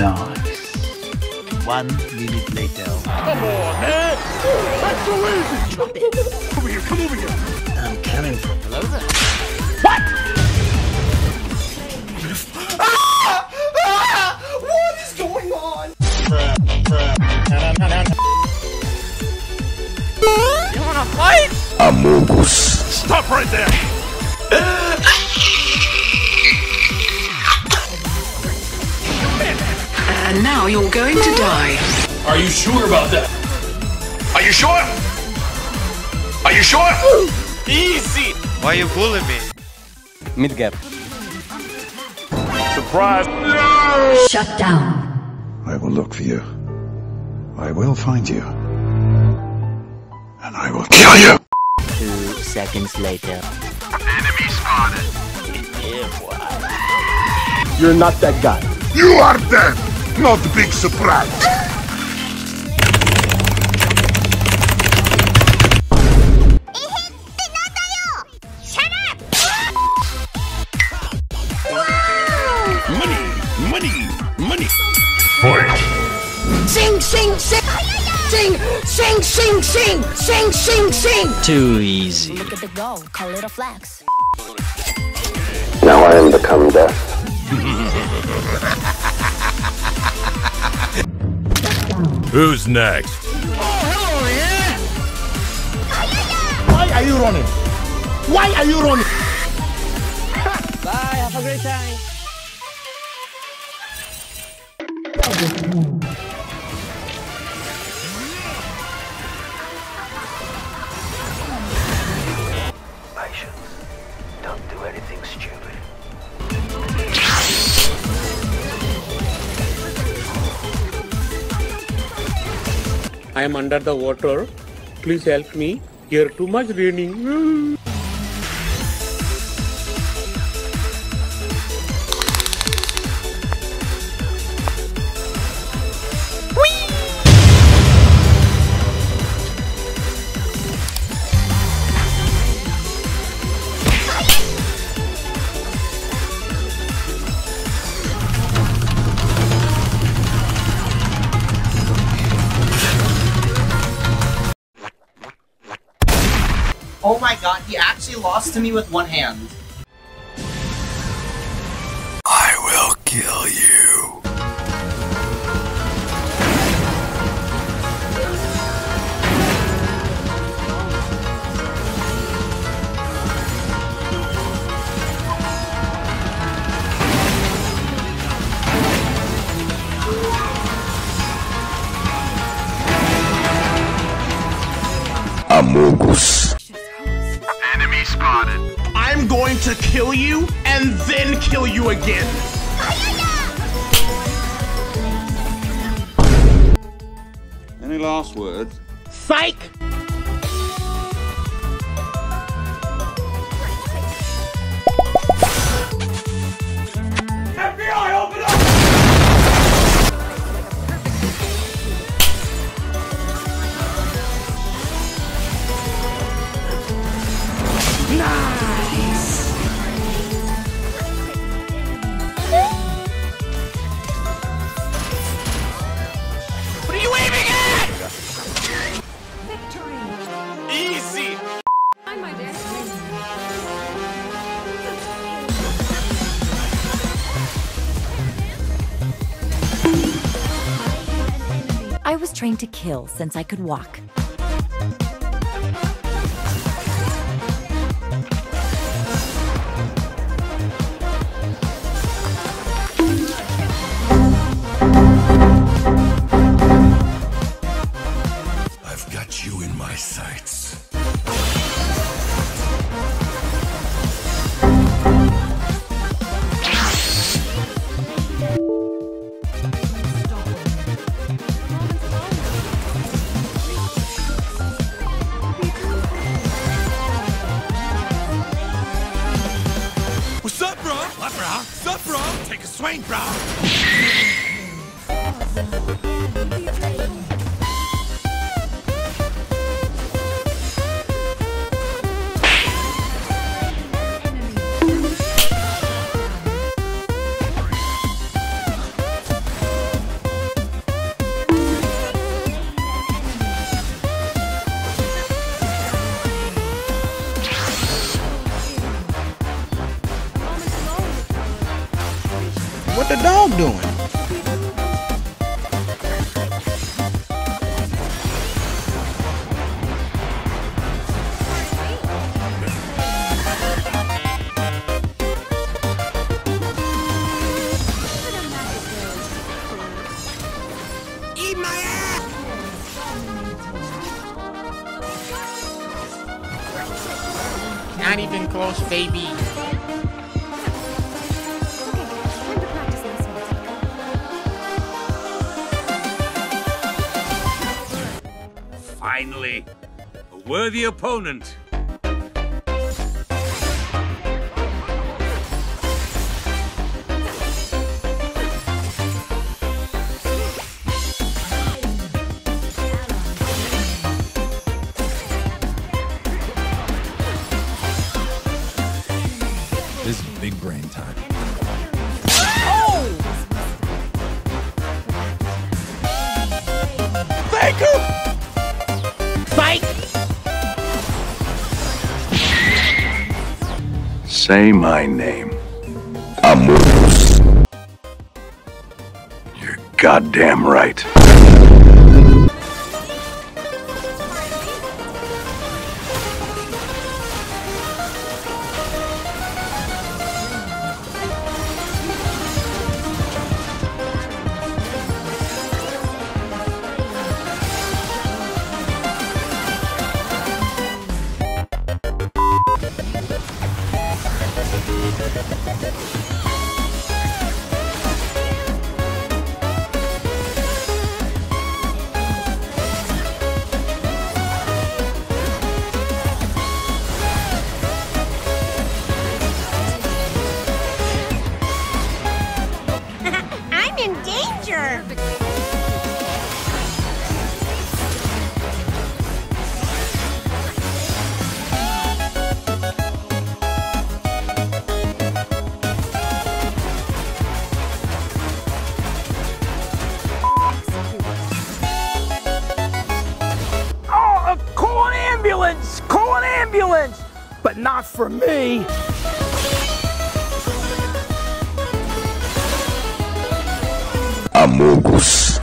Nice. One minute later. Come on, man! That's too easy! Drop it! Over here, come over here! I'm coming for Hello there. Now you're going to die. Are you sure about that? Are you sure? Are you sure? Easy! Why are you bullying me? Mid gap. Surprise! Shut down. I will look for you. I will find you. And I will kill you! Two seconds later. Enemy spotted. You're not that guy. You are dead! Not a big surprise! Shut up! Wow. Money! Money! Money! Sing, sing, sing. Sing, sing, sing, sing, sing, sing, sing. Too easy. Look at the go. Call it a flex. Now I am become death. Who's next? Oh, hello, yeah? Why are you running? Why are you running? Bye, have a great time. I am under the water. Please help me. Here too much raining. Oh my god, he actually lost to me with one hand. I will kill you. Amogus. I'm going to kill you and then kill you again. Any last words? Psych! I was trained to kill since I could walk. Oh, my God. Dog doing? Eat my ass! Not even close, baby. Finally, a worthy opponent. Say my name. Amogus. You're goddamn right. Ambulance! But not for me! Amogus.